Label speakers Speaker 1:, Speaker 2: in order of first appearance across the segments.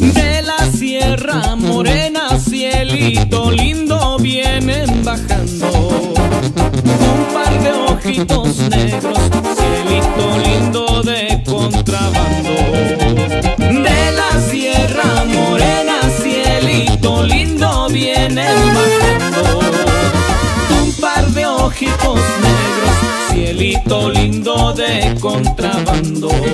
Speaker 1: De la Sierra Morena, cielito lindo, vienen bajando un par de ojitos negros, cielito lindo de contrabando. De la Sierra Morena, cielito lindo, vienen bajando un par de ojitos negros, cielito lindo contrabando.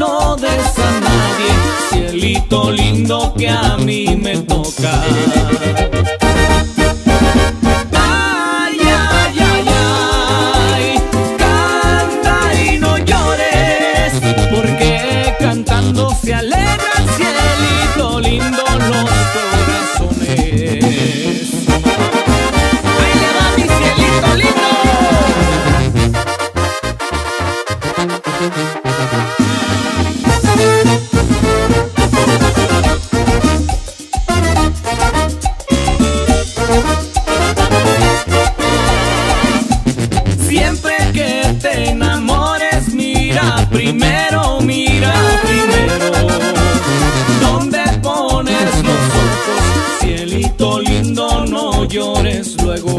Speaker 1: No des a nadie, cielito lindo que a mí me toca Siempre que te enamores, mira primero, mira primero. ¿Dónde pones los ojos? Cielito lindo, no llores luego.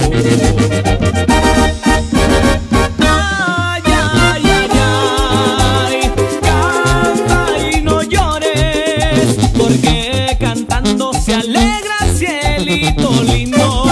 Speaker 1: Papito lindo.